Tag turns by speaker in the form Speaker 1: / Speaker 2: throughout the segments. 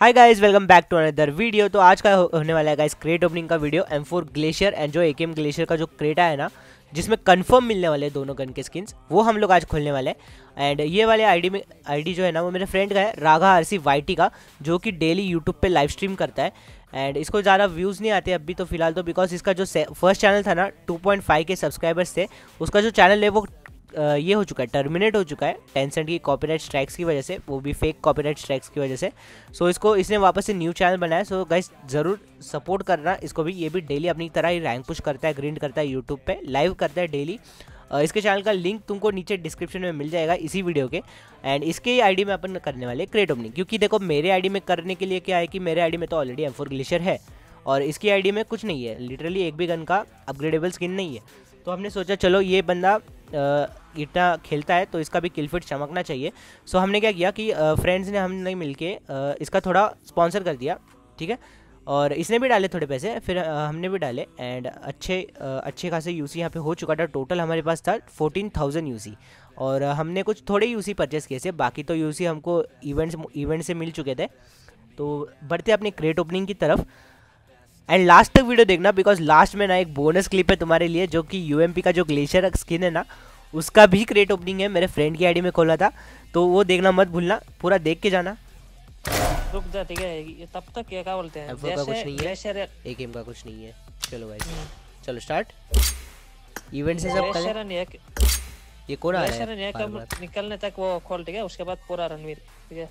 Speaker 1: Hi guys welcome back to another video तो आज का होने वाला है गाइस क्रेट ओपनिंग का video M four glacier and जो ए ग्लेशियर का जो क्रेटा है ना, जिसमें कंफर्म मिलने वाले दोनों गन के स्किन्स वो हम लोग आज खोलने वाले हैं। एंड ये वाले आईडी में आईडी जो है ना, वो मेरे फ्रेंड का है राघा आर सी वाई का, जो कि डेली यूट्यूब पे लाइव स्ट्रीम करता है। एंड इसको ज़्यादा व्यूज़ नहीं आते अभी तो फ़िलहाल तो बिकॉज़ इसका जो फ़र्स्ट चैनल था ना 2.5 के सब्सक्राइबर्स थे, उसका जो चैनल है वो ये हो चुका है टर्मिनेट हो चुका है टेंसेंट की कॉपीराइट स्ट्राइक्स की वजह से, वो भी फेक कॉपीराइट स्ट्राइक्स की वजह से। सो इसको इसने वापस से न्यू चैनल बनाया। सो गाइस ज़रूर सपोर्ट करना। इसको भी, ये भी डेली अपनी तरह ही रैंक पुश करता है ग्रिंड करता है यूट्यूब पे लाइव करता है डेली इसके चैनल का लिंक तुमको नीचे डिस्क्रिप्शन में मिल जाएगा इसी वीडियो के। एंड इसके आईडी में अपन करने वाले क्रिएट ओपनिंग क्योंकि देखो, मेरे आईडी में करने के लिए क्या है कि मेरे आईडी में तो ऑलरेडी एम फोर ग्लेशियर है। और इसकी आईडी में कुछ नहीं है। लिटरली एक भी गन का अपग्रेडेबल स्किन नहीं है। तो हमने सोचा, चलो ये बंदा इतना खेलता है तो इसका भी किलफिट चमकना चाहिए। सो हमने क्या किया कि फ्रेंड्स ने हमने मिल के इसका थोड़ा स्पॉन्सर कर दिया, ठीक है? और इसने भी डाले थोड़े पैसे, फिर हमने भी डाले एंड अच्छे अच्छे खासे यूसी यहाँ पे हो चुका था। टोटल हमारे पास था फोर्टीन थाउज़ेंड यूसी और हमने कुछ थोड़े यूसी परचेस किए थे, बाकी तो यूसी हमको इवेंट्स इवेंट से मिल चुके थे। तो बढ़ते अपने क्रेट ओपनिंग की तरफ़। एंड लास्ट तक वीडियो देखना बिकॉज़ लास्ट में ना एक बोनस क्लिप है तुम्हारे लिए, जो कि यूएमपी का जो ग्लेशियर स्किन है ना उसका भी क्रेट ओपनिंग है। मेरे फ्रेंड की आईडी में खोला था। तो वो देखना मत भूलना। पूरा देख के जाना।
Speaker 2: रुक जा ठीक है। ये तब तक क्या क्या बोलते हैं?
Speaker 1: जैसे कुछ नहीं है। एक गेम का कुछ नहीं है। चलो गाइस हम्म। चलो स्टार्ट इवेंट से सब कल? ये कौन आ रहा
Speaker 2: है? निकलने तक वो खोल ठीक है? उसके बाद पूरा रणवीर ठीक है?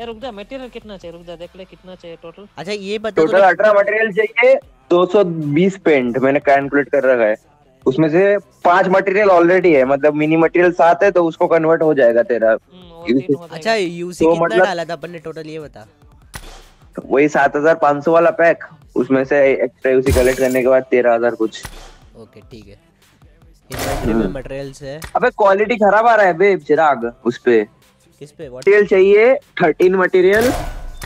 Speaker 2: यार रुक जा मटेरियल कितना चाहिए? रुक जा देख ले कितना चाहिए टोटल
Speaker 1: अच्छा ये बता
Speaker 3: टोटल अठारह मटेरियल चाहिए। 220 पेंट मैंने कैलकुलेट कर रखा है। उसमें से पाँच मटेरियल ऑलरेडी है मतलब मिनी मटेरियल सात है तो उसको कन्वर्ट हो जाएगा तेरा।
Speaker 1: हम्म, अच्छा यूसी तो कितना मतलब, डाला था अपन ने टोटल ये बता।
Speaker 3: वही सात हज़ार पाँच सौ वाला पैक उसमें से एक्स्ट्रा यूसी कलेक्ट करने के बाद तेरह हज़ार कुछ।
Speaker 1: ओके ठीक है। मटेरियल्स
Speaker 3: है। अबे क्वालिटी खराब आ रहा है बे चिराग उस पे।
Speaker 1: किस पे?
Speaker 3: मटेरियल चाहिए थर्टीन मटेरियल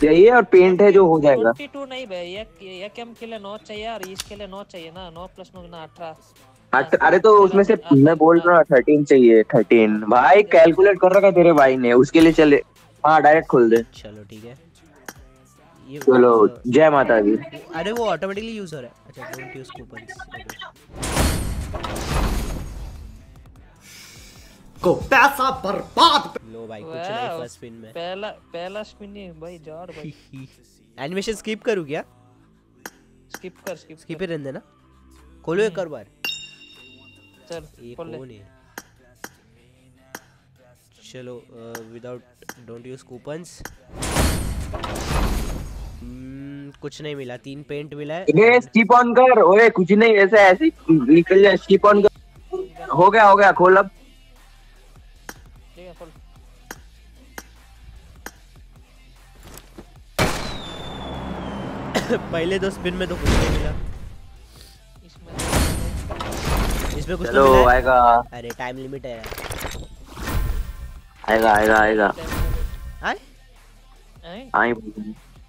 Speaker 3: चाहिए और पेंट है जो हो जाएगा।
Speaker 2: 22 नहीं भाई ये ये कैम के लिए 9 चाहिए और इसके लिए 9 चाहिए ना 9 प्लस 9 ना
Speaker 3: 18 अरे तो उसमें से मैं बोल रहा हूँ थर्टीन चाहिए थर्टीन भाई कैलकुलेट कर रखा तेरे भाई ने उसके लिए चले। हाँ डायरेक्ट खोल दे।
Speaker 1: चलो ठीक है।
Speaker 3: चलो जय माता दी।
Speaker 1: अरे वो ऑटोमेटिकली यूज़ हो रहा है। अच्छा डोंट यूज़ कूपन्स
Speaker 4: को पैसा बर्बाद
Speaker 1: लो भाई कुछ नहीं फ़र्स्ट स्पिन में।
Speaker 2: पहला पहला स्पिन नहीं भाई जार भाई।
Speaker 1: एनिमेशन स्किप करूँ क्या?
Speaker 2: स्किप कर स्किप
Speaker 1: स्किप ही रहने देना। खोलो एक और बार।
Speaker 2: चल खोल ले।
Speaker 1: चलो विदाउट डोंट यूज़ कूपन्स कुछ नहीं मिला तीन पेंट मिला है।
Speaker 3: स्किप ऑन कर ओए कुछ नहीं ऐसे ऐसे निकल जाए स्किप ऑन कर। हो गया हो गया खोल अब।
Speaker 1: पहले दो स्पिन में तो कुछ नहीं मिला। इसमें कुछ
Speaker 3: तो आएगा।
Speaker 1: अरे टाइम लिमिट है।
Speaker 3: आएगा आएगा आएगा।
Speaker 1: आए।
Speaker 3: आई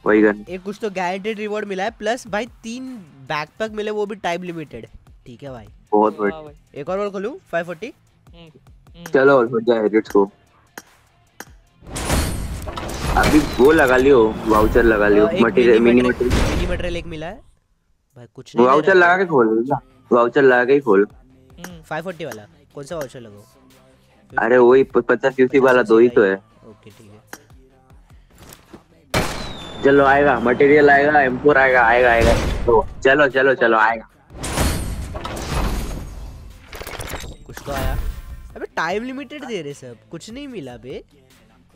Speaker 3: वही गन
Speaker 1: एक कुछ तो गारंटेड रिवॉर्ड मिला है प्लस भाई तीन बैकपैक मिले वो भी टाइम लिमिटेड ठीक है भाई।
Speaker 3: बहुत बढ़िया।
Speaker 1: एक और और खोलूं? 540
Speaker 3: चलो हो जाए लेट्स गो अभी वो लगा लियो वाउचर लगा Leo material mini material
Speaker 1: mini material एक मिला है। भाई कुछ नहीं
Speaker 3: वाउचर लगा के खोल वाउचर लगा के ही खोल।
Speaker 1: 540 वाला? कौन सा वाउचर लगाओ
Speaker 3: अरे वही 50 यूसी वाला दो ही तो है।
Speaker 1: ओके ठीक है।
Speaker 3: चलो आएगा। मटेरियल आएगा एम4 आएगा आएगा आएगा। तो चलो चलो चलो आएगा।
Speaker 1: कुछ तो आया। अबे टाइम लिमिटेड दे रहे सब। कुछ नहीं मिला बे।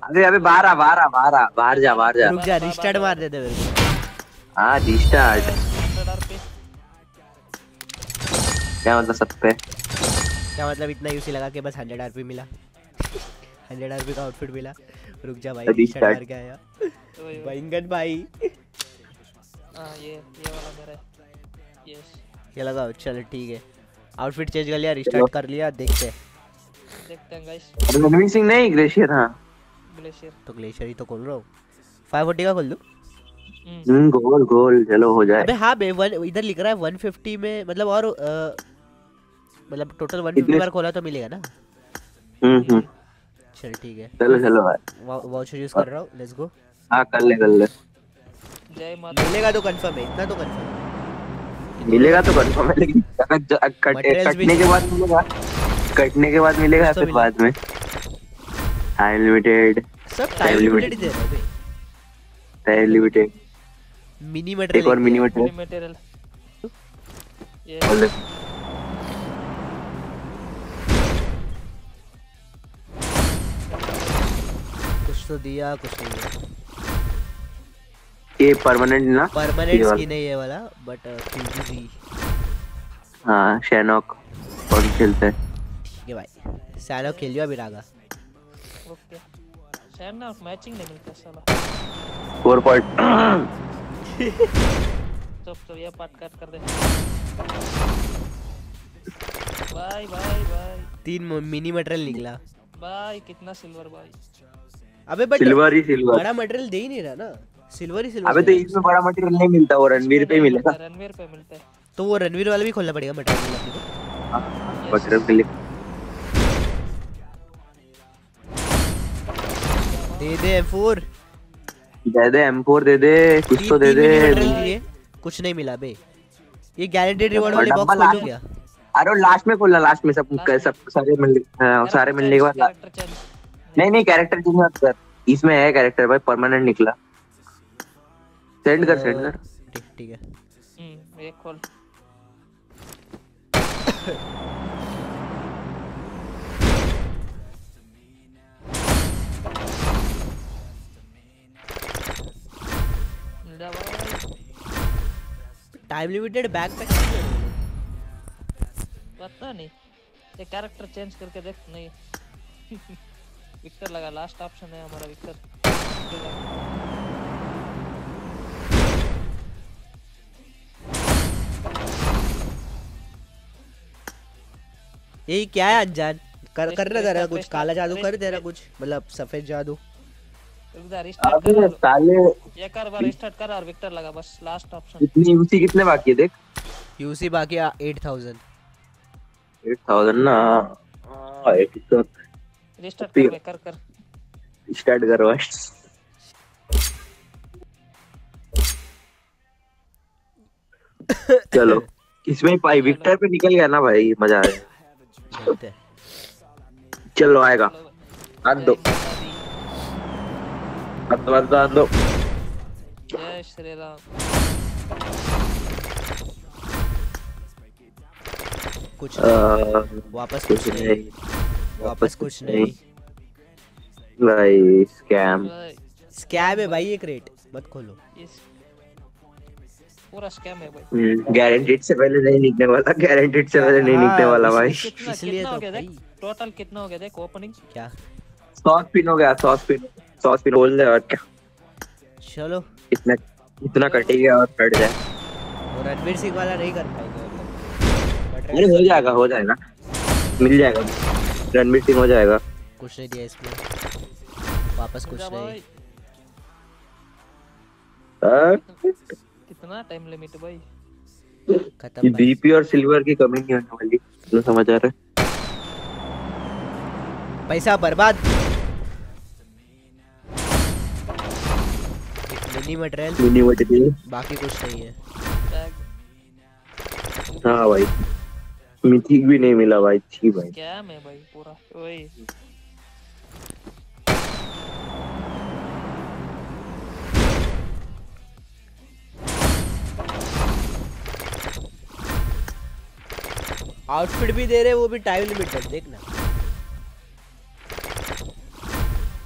Speaker 3: अबे अबे बारह बारह बारह बाहर जा बाहर जा।
Speaker 1: रुक जा रिस्टार्ट मार दे दे मेरे को।
Speaker 3: हाँ रिस्टार्ट क्या मतलब सब पे?
Speaker 1: क्या मतलब इतना यूसी लगा के बस 100 आरपी मिला? 100 आरपी का आउटफिट मिला। रुक जा भाई रिस्टार्ट मार के आया। बैंगन भाई
Speaker 2: हाँ ये ये वाला मेरा यस
Speaker 1: ये लगाओ चलो ठीक है। आउटफिट चेंज कर लिया रिस्टार्ट कर लिया देखते हैं।
Speaker 2: देखते हैं गाइस
Speaker 3: रणवीर सिंह नहीं ग्लेशियर हाँ।
Speaker 2: ग्लेशियर।
Speaker 1: तो ग्लेशियर ही तो खोल रहा हूँ। फाइव फोर्टी का खोल दू?
Speaker 3: हम्म। गोल गोल चलो हो जाए।
Speaker 1: अबे हाँ बे इधर लिख रहा है वन फिफ्टी में मतलब और मतलब टोटल वन फिफ्टी बार खोला तो मिलेगा ना?
Speaker 3: हम्म हम्म।
Speaker 1: चल ठीक है।
Speaker 3: चलो चलो भाई।
Speaker 1: वाउचर यूज़ कर रहा हूँ लेट्स गो
Speaker 3: हाँ कर ले कर ले।
Speaker 2: जय माता
Speaker 1: मिलेगा तो कंफर्म है इतना तो कंफर्म
Speaker 3: मिलेगा तो कंफर्म है लेकिन कटने के बाद मिलेगा कटने के बाद मिलेगा फिर बाद में। टाइम लिमिटेड
Speaker 1: सब टाइम लिमिटेड दे रहे हैं
Speaker 3: टाइम लिमिटेड
Speaker 1: मिनी मटेरियल एक
Speaker 3: और मिनी मटेरियल
Speaker 2: मिनी मटेरियल ये
Speaker 1: तो दिया कुछ नहीं दिया।
Speaker 3: ये परमानेंट ना?
Speaker 1: परमानेंट स्किन है ये वाला बट क्यूजी
Speaker 3: हाँ शैनॉक कौन खेलता है।
Speaker 1: ठीक है भाई। सैनो खेल लियो अभी रागा।
Speaker 2: ओके। ना मैचिंग नहीं मिलता साला।
Speaker 3: फोर पॉइंट
Speaker 2: चुप चुप ये पार्ट कट कर दे। बाय बाय बाय
Speaker 1: तीन मिनी मटेरियल निकला।
Speaker 2: बाय कितना सिल्वर बाय
Speaker 1: अबे बट
Speaker 3: सिल्वर ही सिल्वर।
Speaker 1: बड़ा मटेरियल दे ही नहीं रहा ना। सिल्वर ही सिल्वर
Speaker 3: अबे तो इसमें बड़ा मटेरियल नहीं मिलता वो रणवीर पे मिलेगा।
Speaker 2: रणवीर पे मिलता है।
Speaker 1: तो वो रणवीर वाला भी खोलना पड़ेगा मटेरियल अपने को।
Speaker 3: मटेरियल के लिए।
Speaker 1: दे दे M4
Speaker 3: दे दे M4 दे दे कुछ तो दे दे।
Speaker 1: कुछ नहीं मिला बे। ये गारंटेड रिवॉर्ड वाले बॉक्स खोल गया।
Speaker 3: अरे लास्ट में खोलना लास्ट में सब सब सारे मिल हाँ, सारे मिलने के बाद नहीं नहीं कैरेक्टर चेंज मत कर। इसमें है कैरेक्टर भाई परमानेंट निकला। सेंड कर सेंड कर।
Speaker 1: ठीक है।
Speaker 2: हम्म एक भाई।
Speaker 1: टाइम लिमिटेड बैकपैक
Speaker 2: पता नहीं। ये कैरेक्टर चेंज करके देख नहीं। विक्टर लगा लास्ट ऑप्शन है हमारा विक्टर
Speaker 1: यही क्या है अनजान कर करना
Speaker 2: best
Speaker 1: तेरा कुछ? काला जादू कर तेरा कुछ? मतलब सफ़ेद जादू।
Speaker 2: कर
Speaker 3: साले
Speaker 2: एक बार रिस्टार्ट कर और विक्टर लगा बस लास्ट ऑप्शन
Speaker 3: कितनी यूसी कितने बाकी है देख।
Speaker 1: यूसी बाकी 8000
Speaker 3: 8000 ना। हाँ, एक तो
Speaker 2: रिस्टार्ट कर बे, कर कर।
Speaker 3: स्टार्ट करो। भाई चलो इसमें भाई विक्टर पे निकल गया ना भाई मज़ा आ गया। चलो आएगा।
Speaker 2: चलो
Speaker 3: हाथ दो।
Speaker 2: जय माता दो
Speaker 3: दो
Speaker 2: जय श्री राम
Speaker 1: कुछ
Speaker 3: आ,
Speaker 1: वापस
Speaker 3: कुछ
Speaker 1: कुछ नहीं
Speaker 3: नहीं।
Speaker 1: वापस कुछ नहीं।
Speaker 3: भाई स्कैम
Speaker 1: स्कैम है भाई एक रेट मत खोलो।
Speaker 2: पूरा स्कैम है भाई।
Speaker 3: गारंटीड से पहले नहीं निकलने वाला गारंटीड से पहले नहीं
Speaker 1: हाँ,
Speaker 3: निकलने वाला भाई।
Speaker 1: इसलिए तो
Speaker 2: हो टोटल कितना हो गया देख ओपनिंग
Speaker 1: क्या?
Speaker 3: सौ स्पिन हो गया सौ स्पिन सौ स्पिन बोल दे और क्या।
Speaker 1: चलो।
Speaker 3: इतना इतना कटेगा और कट जाए
Speaker 1: वो रणवीर सिंह वाला नहीं कर पाएँगे।
Speaker 3: अरे हो जाएगा हो जाएगा। मिल जाएगा। रणवीर सिंह हो जाएगा।
Speaker 1: कुछ नहीं दिया इसमें वापस कुछ नहीं।
Speaker 3: हाँ?
Speaker 2: कितना टाइम लिमिट भाई?
Speaker 1: खत्म
Speaker 3: बीपी और सिल्वर की कमी नहीं होने वाली इतना समझ आ रहा है।
Speaker 1: पैसा बर्बाद। मिनी मटेरियल
Speaker 3: मिनी मटेरियल
Speaker 1: बाकी कुछ नहीं है।
Speaker 3: हाँ भाई। मिथिक भी नहीं मिला भाई थी भाई।
Speaker 2: स्कैम है भाई पूरा वही।
Speaker 1: आउटफिट भी दे रहे वो भी टाइम लिमिटेड देखना।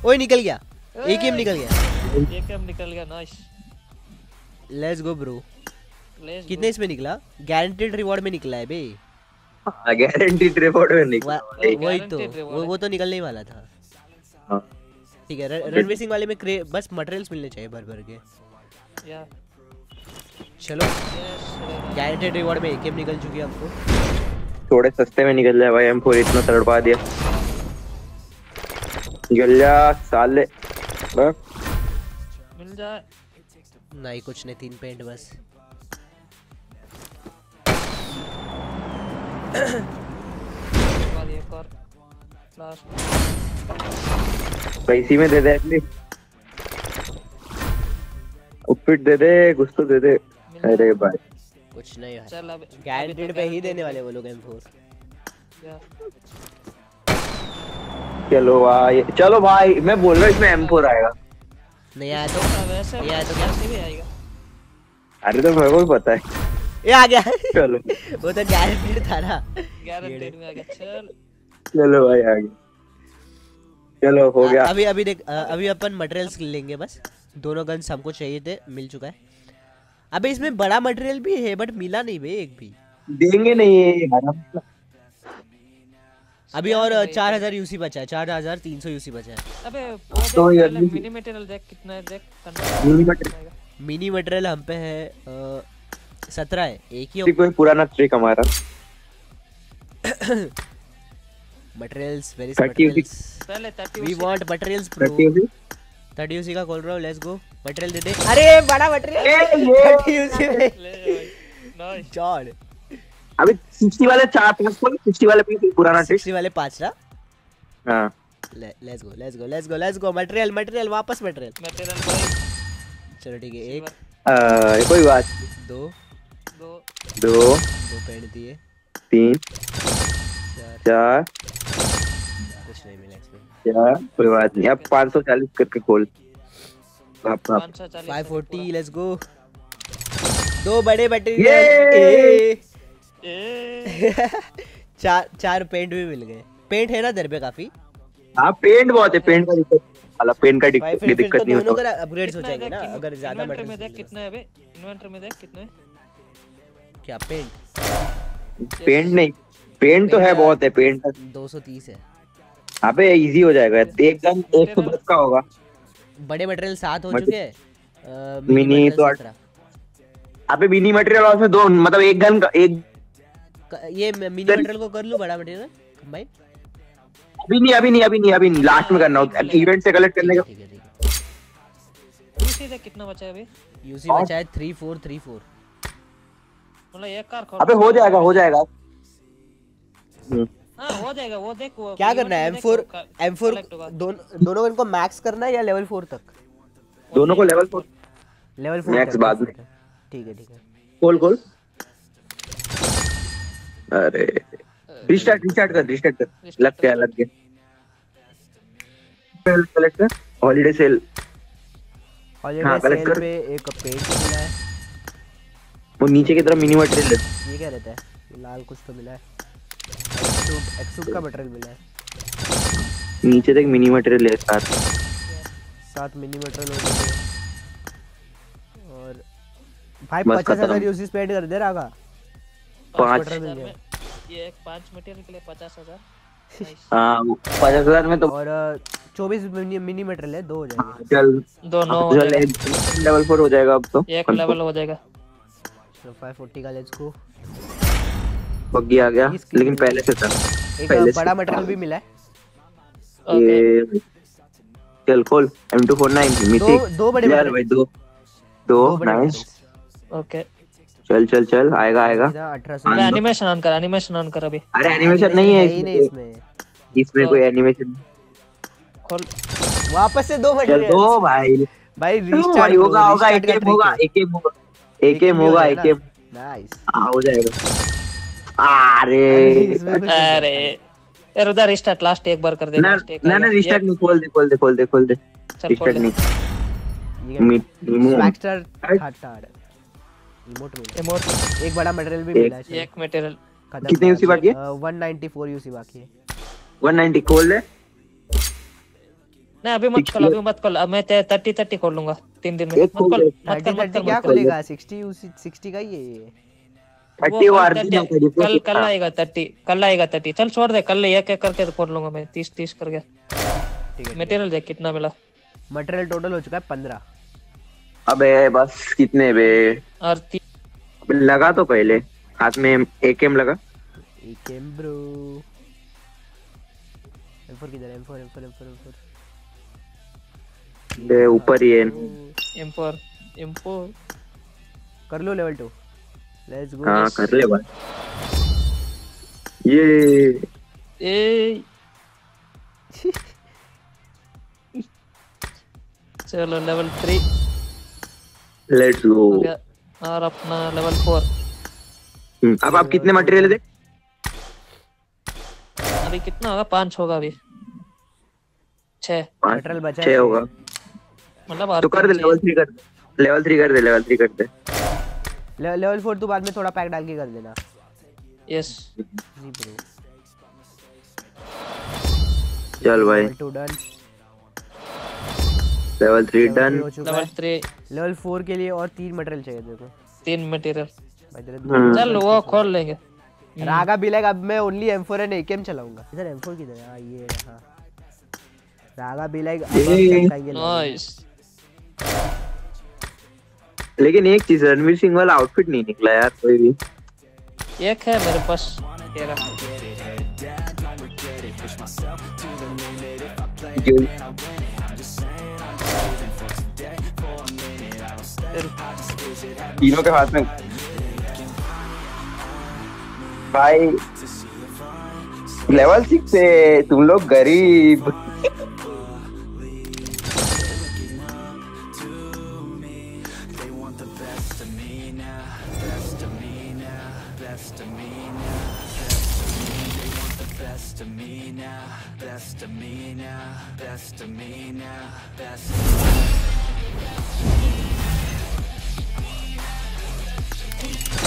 Speaker 1: ओए निकल गया। एक ही निकल गया।
Speaker 2: ये कम निकल गया नाइस
Speaker 1: लेट्स गो ब्रो कितने इसमें निकला? गारंटेड रिवॉर्ड में निकला है बे।
Speaker 3: गारंटीड रिवॉर्ड में निकला।
Speaker 1: वही तो वो वो तो निकलने वाला था।
Speaker 3: हाँ।
Speaker 1: ठीक है रण- रणवीर सिंह वाले में बस मटेरियल्स मिलने चाहिए भर भर के। चलो। गारंटेड रिवॉर्ड में एक निकल चुकी है हमको।
Speaker 3: थोड़े सस्ते में निकल जाए भाई एम फोर इतना तड़पा दिया। निकल जा साले। हाँ?
Speaker 2: मिल जाए।
Speaker 1: नहीं कुछ नहीं तीन पेंट बस।
Speaker 2: एक और लास्ट
Speaker 3: इसी में दे दे एटलीस्ट उपीट दे दे कुछ तो दे दे। अरे भाई।
Speaker 1: कुछ नहीं है।
Speaker 2: चल अब
Speaker 1: गारंटीड पे ही देने वाले वो लोग M4
Speaker 3: चलो भाई चलो भाई मैं बोल रहा हूँ इसमें M4 आएगा।
Speaker 1: नहीं आया तो।
Speaker 2: वैसे
Speaker 1: ये आया तो क्या?
Speaker 2: भी आएगा।
Speaker 3: अरे तो मेरे को भी पता है।
Speaker 1: ये आ गया।
Speaker 3: चलो।
Speaker 1: वो तो गारंटीड था ना।
Speaker 2: गारंटेड में आ गया चल
Speaker 3: चलो भाई आगे चलो हो गया।
Speaker 1: अभी अभी देख अभी अपन मटेरियल्स लेंगे बस। दोनों गन्स हमको चाहिए थे मिल चुका है। अबे इसमें बड़ा मटेरियल भी है बट मिला नहीं बे एक भी।
Speaker 3: देंगे नहीं ये
Speaker 1: अभी और चार हज़ार यूसी बचा है चार हज़ार तीन सौ यूसी बचा है।
Speaker 2: अबे
Speaker 3: तो यार,
Speaker 2: मिनी मटेरियल देख कितना है देख
Speaker 3: मिनी मटेरियल
Speaker 1: मिनी मटेरियल हम पे है सत्रह है एक ही
Speaker 3: कोई पुराना ट्रिक हमारा।
Speaker 1: मटेरियल्स वेरी
Speaker 3: 30
Speaker 1: मटेरियल्स
Speaker 2: पहले 30
Speaker 1: we want materials
Speaker 3: thirty
Speaker 1: bro
Speaker 3: होगी
Speaker 1: 30 यूसी का खोल रहा हूँ लेट्स गो मटेरियल दे दे। अरे बड़ा मटेरियल 30 यूसी में।
Speaker 3: वाले चार पाँच को वाले भी पुराना ट्रिक
Speaker 1: 60 वाले पाँच ना
Speaker 3: हाँ।
Speaker 1: Let's go let's go let's go let's go material material वापस मटेरियल
Speaker 2: मटेरियल
Speaker 1: चलो ठीक है एक
Speaker 3: कोई बात
Speaker 1: दो।
Speaker 2: दो
Speaker 3: दो
Speaker 1: पेड़ दिए।
Speaker 3: तीन
Speaker 1: चार।
Speaker 3: चार।
Speaker 1: कुछ नहीं मिला इसमें।
Speaker 3: चार कोई बात नहीं। अब पाँच सौ चालीस करके खोल।
Speaker 2: 540
Speaker 1: लेट्स गो दो बड़े
Speaker 3: ये!
Speaker 1: चार चार पेंट भी मिल गए। पेंट है ना दर पे काफ़ी?
Speaker 3: हाँ पेंट बहुत है पेंट का दिक्कत। वाला पेंट का दिक्कत
Speaker 1: तो
Speaker 3: नहीं
Speaker 1: दोनों
Speaker 3: होता
Speaker 1: का अपग्रेड्स हो जाएँगे ना अगर ज़्यादा
Speaker 2: इन्वेंटरी में देख कितना है बे इन्वेंटरी में देख कितना है?
Speaker 1: क्या पेंट
Speaker 3: पेंट नहीं पेंट तो है बहुत है पेंट
Speaker 1: 230 है।
Speaker 3: अबे इजी हो जाएगा। एक गन एक सौ दस का होगा।
Speaker 1: बड़े मटेरियल सात हो चुके हैं।
Speaker 3: मिनी तो अबे मिनी मटेरियल और फिर दो मतलब एक गन का एक
Speaker 1: ये मिनी मटेरियल को कर लूँ बड़ा मटेरियल कंबाइन
Speaker 3: अभी नहीं अभी नहीं अभी नहीं अभी नहीं लास्ट में करना होता है। इवेंट से कलेक्ट करने का
Speaker 1: ठीक है ठीक है।
Speaker 2: यूसी देख कितना बचा है अभी?
Speaker 1: यूसी बचा है 3434
Speaker 2: मतलब एक कार
Speaker 3: अबे हो जाएगा हो जाएगा। हम्म,
Speaker 2: हाँ हो जाएगा वो देख वो
Speaker 1: क्या करना है M4 M4 दोनों दोनों को इनको मैक्स करना है या लेवल 4 तक?
Speaker 3: दोनों को लेवल फोर
Speaker 1: लेवल 4
Speaker 3: Max बाद में।
Speaker 1: ठीक है ठीक है।
Speaker 3: खोल खोल। अरे रिस्टार्ट रिस्टार्ट कर रिस्टार्ट कर। लग गया लग गया। कलेक्ट कर हॉलीडे सेल
Speaker 1: हॉलीडे
Speaker 3: हाँ,
Speaker 1: सेल पे एक पेंट मिला है।
Speaker 3: वो नीचे की तरफ़ मिनी मटेरियल है।
Speaker 1: ये क्या रहता है? ये लाल कुछ तो मिला है। एक्सूट एक्सूट का मटेरियल मिला है।
Speaker 3: नीचे तक मिनी मटेरियल है साथ।
Speaker 1: सात मिनी मटेरियल हो हैं और भाई पचास हज़ार। यूसी स्पेंड कर दे रहा
Speaker 3: पाँच
Speaker 2: ये एक पाँच मटेरियल के लिए पचास हज़ार.
Speaker 3: हाँ पचास हज़ार में तो
Speaker 1: और चौबीस मिनी मिनी मटेरियल है दो हो जाएँगे।
Speaker 3: चल।
Speaker 2: दो नौ
Speaker 3: चल
Speaker 2: जाएगा।
Speaker 3: लेवल फोर हो जाएगा अब तो।
Speaker 2: एक लेवल हो जाएगा।
Speaker 1: तो 540 का लेट्स गो
Speaker 3: बग्गी आ गया लेकिन पहले से था।
Speaker 1: एक
Speaker 3: पहले
Speaker 1: बड़ा मटेरियल भी मिला है।
Speaker 2: ओके
Speaker 3: ये चल खोल। M249 टू फोर नाइन
Speaker 1: दो दो बड़े
Speaker 3: यार भाई दो दो नाइस
Speaker 2: ओके
Speaker 3: चल चल चल आएगा आएगा।
Speaker 1: अठारह
Speaker 2: एनिमेशन ऑन कर एनिमेशन ऑन कर अभी।
Speaker 3: अरे एनिमेशन नहीं है इसमें।
Speaker 1: इसमें।
Speaker 3: इसमें कोई एनिमेशन
Speaker 2: खोल।
Speaker 1: वापस से दो
Speaker 3: चल दो भाई।
Speaker 1: भाई रीस्टार्ट
Speaker 3: होगा होगा एक एम होगा एक एम होगा। एक एम होगा एक एम
Speaker 1: नाइस
Speaker 3: हाँ हो जाएगा। अरे।
Speaker 2: अरे यार उधर रिस्टार्ट लास्ट एक बार कर दे
Speaker 3: ना ना ना रिस्टार्ट नहीं खोल दे खोल दे खोल दे खोल दे। रिस्टार्ट नहीं। मी-
Speaker 1: स्वैगस्टर
Speaker 3: अरे।
Speaker 1: हटाड़ इमोट मिला
Speaker 2: इमोट
Speaker 1: एक बड़ा मटेरियल भी
Speaker 3: एक-
Speaker 1: मिला है
Speaker 2: एक मटेरियल
Speaker 3: कितने यूसी बाकी है?
Speaker 1: 194 यूसी बाकी है।
Speaker 3: 190 खोल दे।
Speaker 2: नहीं अभी मत खोल अभी मत खोल। अब मैं थर्टी थर्टी खोल लूँगा तीन दिन में। मत
Speaker 3: खोल
Speaker 2: खोल। मत
Speaker 1: 30
Speaker 2: कर मत
Speaker 1: 30
Speaker 2: कर
Speaker 1: क्या
Speaker 2: कर
Speaker 1: खोलेगा? 60 यूसी 60 का ही है ये।
Speaker 2: वो
Speaker 3: थर्टी
Speaker 2: कल
Speaker 3: वार
Speaker 2: 30 कल कल आएगा थर्टी कल आएगा थर्टी चल छोड़ दे कल एक एक करके खोल लूँगा मैं। तीस तीस करके मटेरियल देख कितना मिला।
Speaker 1: मटेरियल टोटल हो चुका है 15
Speaker 3: अबे बस कितने बे?
Speaker 2: और
Speaker 3: लगा तो पहले। हाथ में एक एम लगा।
Speaker 1: एकेम ब्रो M4 किधर है? M4 M4 M4 M4
Speaker 3: बे ऊपर ही है।
Speaker 2: M four M four.
Speaker 1: कर लो लेवल 2 लेट्स गो
Speaker 3: हाँ कर ले भाई। ये।
Speaker 2: ए चलो लेवल थ्री
Speaker 5: लेट्स गो
Speaker 2: और अपना लेवल फोर
Speaker 5: अब आप कितने मटेरियल दे
Speaker 2: अभी कितना होगा? पाँच होगा अभी। छह।
Speaker 1: Petrol बचा
Speaker 5: छह होगा।
Speaker 2: मतलब
Speaker 5: तो कर दे लेवल थ्री कर दे। लेवल थ्री कर दे लेवल थ्री कर दे।
Speaker 1: लेवल फोर तो बाद में थोड़ा पैक डाल के कर देना।
Speaker 2: यस
Speaker 1: जी ब्रो
Speaker 5: चल भाई।
Speaker 1: Two done
Speaker 5: level three done
Speaker 2: level three
Speaker 1: level four के लिए और तीन मटेरियल चाहिए देखो
Speaker 2: तीन मटेरियल
Speaker 5: हम्म।
Speaker 2: चल वो खोल लेंगे।
Speaker 1: रागा लाइक अब मैं ओनली M4 एंड AKM चलाऊँगा। इधर M4 किधर है? हाँ ये रहा। रागा लाइक
Speaker 2: नाइस
Speaker 5: लेकिन एक चीज़ रणवीर सिंह वाला आउटफिट नहीं निकला यार कोई भी।
Speaker 2: एक है मेरे पास। तेरा
Speaker 5: तीनों के हाथ में। भाई लेवल सिक्स से तुम लोग गरीब। Best of me now, best of me now, best of me now.